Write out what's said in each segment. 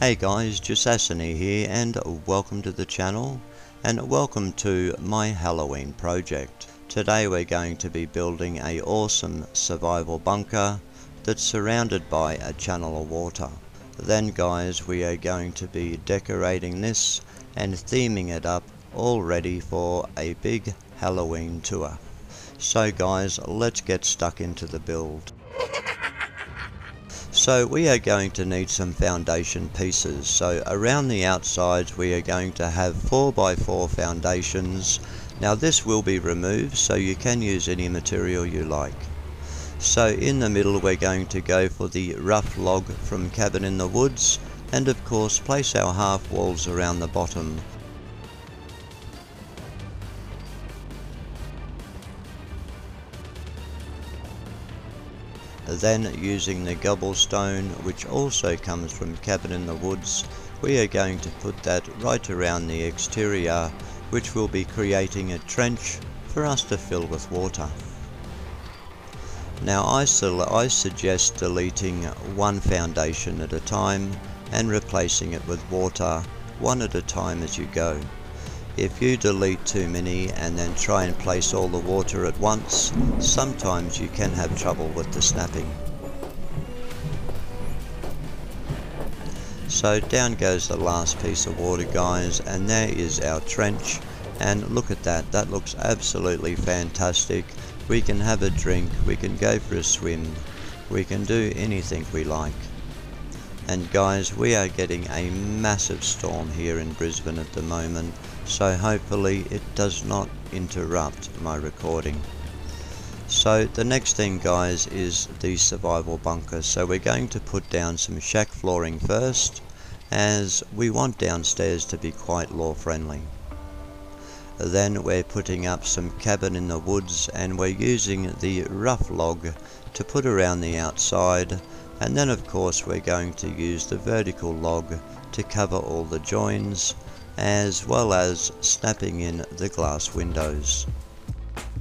Hey guys, JassassinE here and welcome to the channel and welcome to my Halloween project. Today we're going to be building a awesome survival bunker that's surrounded by a channel of water. Then guys we are going to be decorating this and theming it up all ready for a big Halloween tour. So guys let's get stuck into the build. So we are going to need some foundation pieces. So around the outsides we are going to have 4x4 foundations. Now this will be removed so you can use any material you like. So in the middle we're going to go for the rough log from Cabin in the Woods and of course place our half walls around the bottom Then using the cobblestone which also comes from Cabin in the Woods we are going to put that right around the exterior which will be creating a trench for us to fill with water. Now I, I suggest deleting one foundation at a time and replacing it with water one at a time as you go. If you delete too many and then try and place all the water at once, sometimes you can have trouble with the snapping. So down goes the last piece of water guys and there is our trench and look at that, that looks absolutely fantastic. We can have a drink, we can go for a swim, we can do anything we like. And guys, we are getting a massive storm here in Brisbane at the moment so hopefully it does not interrupt my recording. So the next thing guys is the survival bunker. So we're going to put down some shack flooring first as we want downstairs to be quite lore friendly. Then we're putting up some cabin in the woods and we're using the rough log to put around the outside and then of course we're going to use the vertical log to cover all the joins as well as snapping in the glass windows.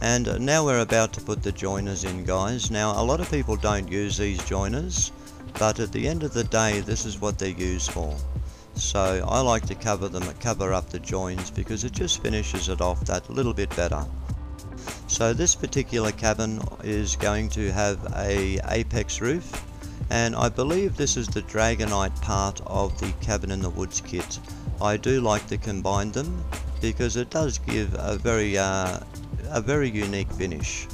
And now we're about to put the joiners in guys. Now a lot of people don't use these joiners but at the end of the day this is what they're used for. So I like to cover them, cover up the joins because it just finishes it off that little bit better. So this particular cabin is going to have a apex roof and I believe this is the Dragonite part of the cabin in the woods kit I do like to combine them because it does give a very uh, a very unique finish.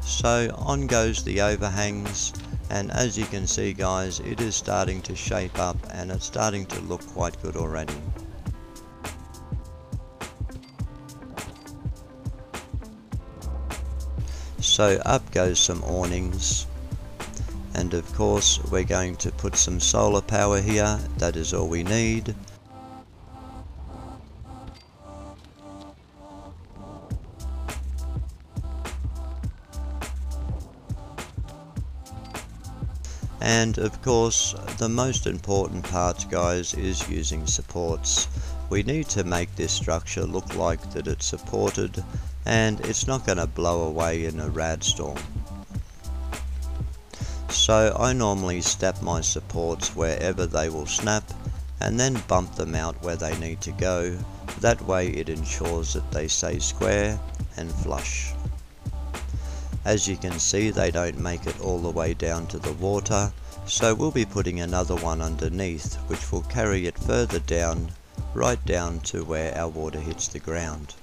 So on goes the overhangs and as you can see guys it is starting to shape up and it's starting to look quite good already. So up goes some awnings and of course we're going to put some solar power here, that is all we need. And of course the most important part guys is using supports. We need to make this structure look like that it's supported and it's not going to blow away in a rad storm. So I normally step my supports wherever they will snap and then bump them out where they need to go. That way it ensures that they stay square and flush as you can see they don't make it all the way down to the water so we'll be putting another one underneath which will carry it further down right down to where our water hits the ground.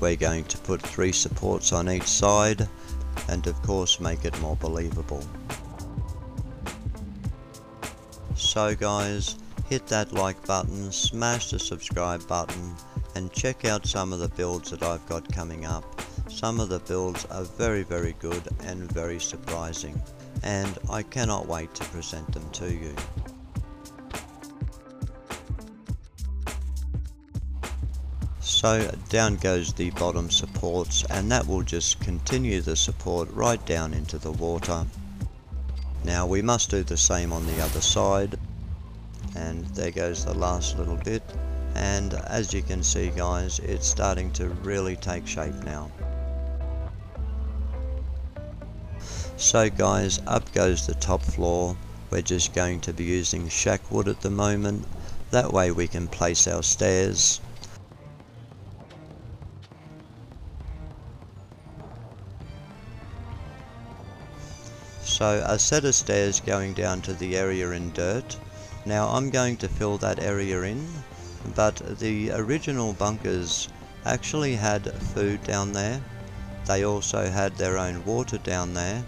We're going to put three supports on each side and of course make it more believable. So guys, hit that like button, smash the subscribe button and check out some of the builds that I've got coming up. Some of the builds are very very good and very surprising and I cannot wait to present them to you. So down goes the bottom supports and that will just continue the support right down into the water. Now we must do the same on the other side and there goes the last little bit and as you can see guys it's starting to really take shape now So guys, up goes the top floor. We're just going to be using shack wood at the moment. That way we can place our stairs. So a set of stairs going down to the area in dirt. Now I'm going to fill that area in, but the original bunkers actually had food down there. They also had their own water down there,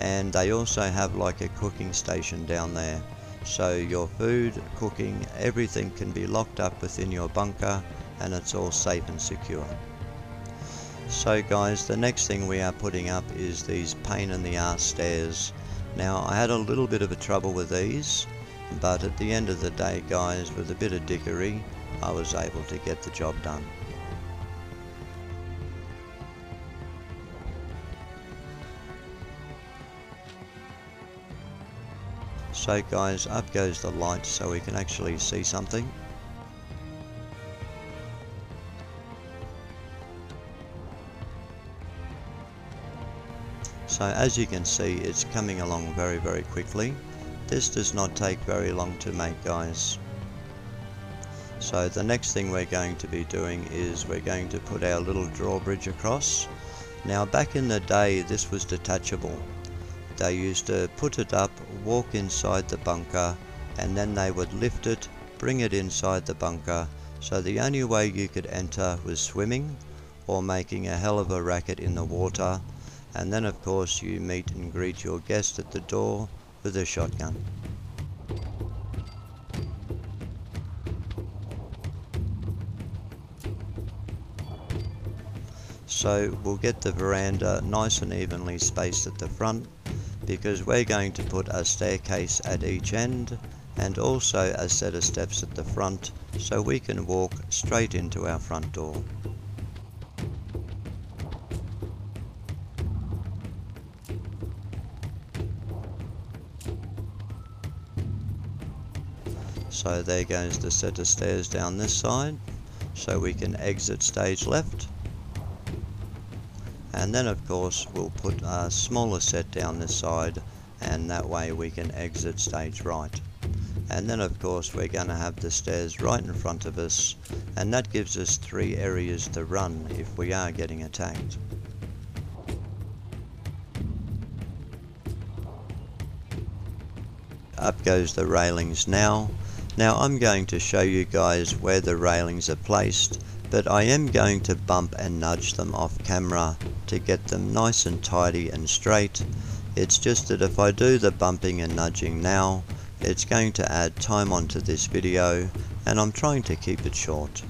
and they also have like a cooking station down there. So your food, cooking, everything can be locked up within your bunker and it's all safe and secure. So guys, the next thing we are putting up is these pain in the ass stairs. Now I had a little bit of a trouble with these, but at the end of the day guys, with a bit of dickery, I was able to get the job done. So guys, up goes the light so we can actually see something. So as you can see, it's coming along very, very quickly. This does not take very long to make, guys. So the next thing we're going to be doing is we're going to put our little drawbridge across. Now back in the day, this was detachable. They used to put it up, walk inside the bunker, and then they would lift it, bring it inside the bunker. So the only way you could enter was swimming or making a hell of a racket in the water. And then of course you meet and greet your guest at the door with a shotgun. So we'll get the veranda nice and evenly spaced at the front because we're going to put a staircase at each end and also a set of steps at the front so we can walk straight into our front door. So there goes the set of stairs down this side so we can exit stage left and then of course we'll put a smaller set down this side and that way we can exit stage right and then of course we're going to have the stairs right in front of us and that gives us three areas to run if we are getting attacked. Up goes the railings now. Now I'm going to show you guys where the railings are placed but I am going to bump and nudge them off camera to get them nice and tidy and straight. It's just that if I do the bumping and nudging now, it's going to add time onto this video and I'm trying to keep it short.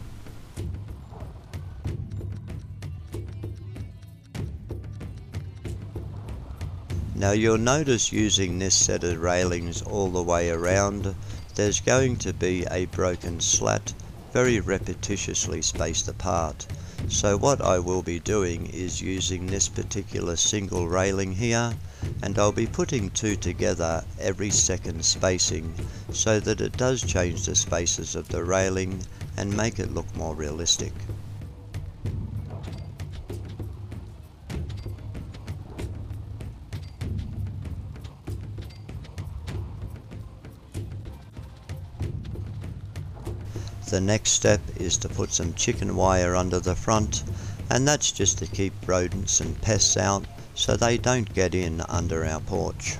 Now you'll notice using this set of railings all the way around, there's going to be a broken slat very repetitiously spaced apart. So what I will be doing is using this particular single railing here and I'll be putting two together every second spacing so that it does change the spaces of the railing and make it look more realistic. The next step is to put some chicken wire under the front and that's just to keep rodents and pests out so they don't get in under our porch.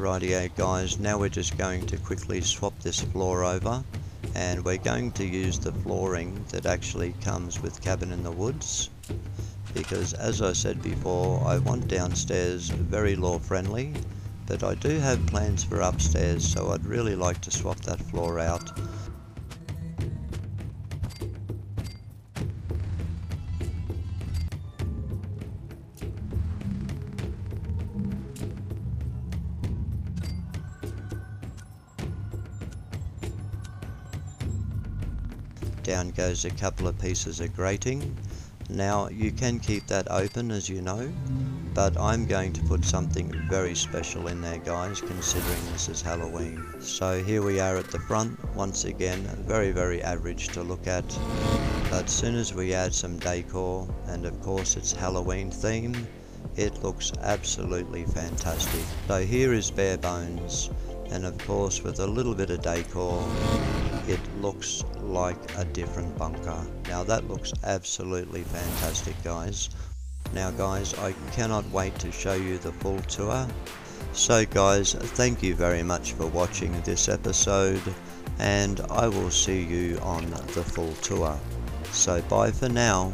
Rightio guys, now we're just going to quickly swap this floor over and we're going to use the flooring that actually comes with Cabin in the Woods because as I said before I want downstairs very lore friendly but I do have plans for upstairs so I'd really like to swap that floor out down goes a couple of pieces of grating. Now you can keep that open as you know, but I'm going to put something very special in there guys considering this is Halloween. So here we are at the front, once again very very average to look at, but as soon as we add some decor and of course it's Halloween theme, it looks absolutely fantastic. So here is bare bones and of course with a little bit of decor it looks like a different bunker. Now that looks absolutely fantastic guys. Now guys I cannot wait to show you the full tour. So guys thank you very much for watching this episode and I will see you on the full tour. So bye for now.